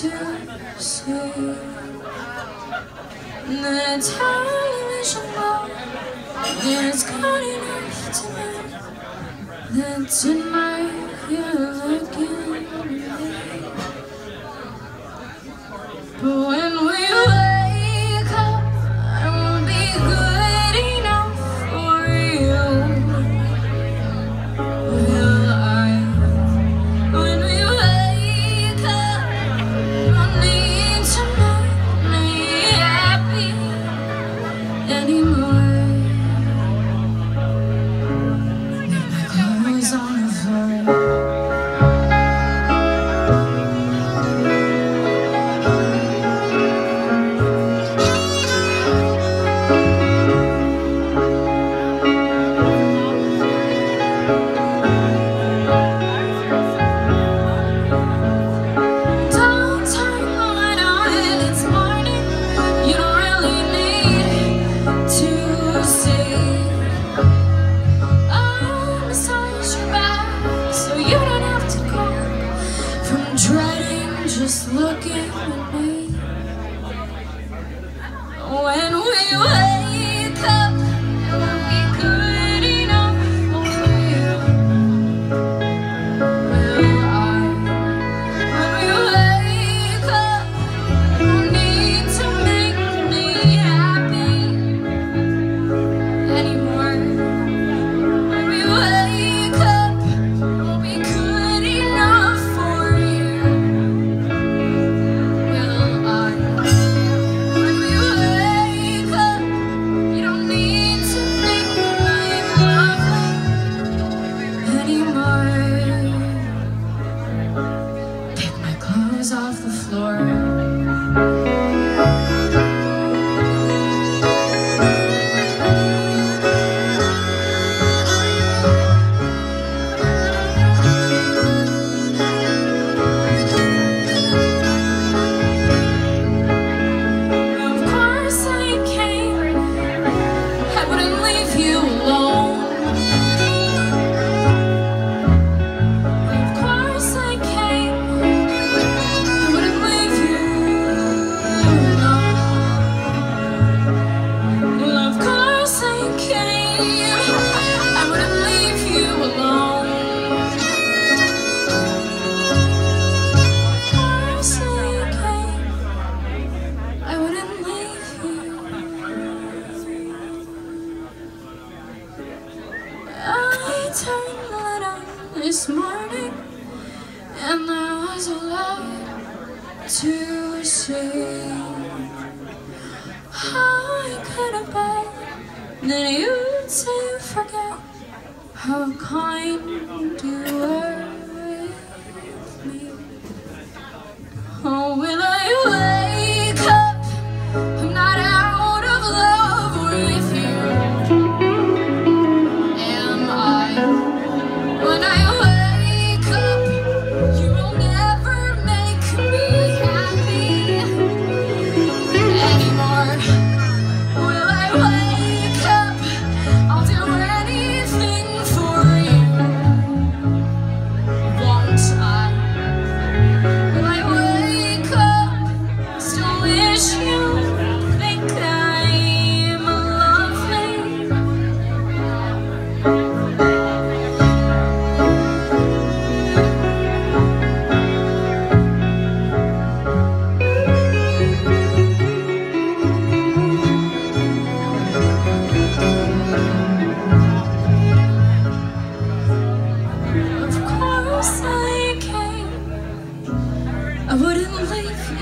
too soon The television bulb is good enough to me That tonight you look off the floor. I turned light on this morning And there was a lot to see. How I could have bet That you'd say forget How kind you were with me. Oh, will I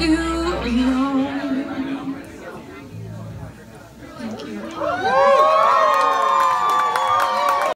you.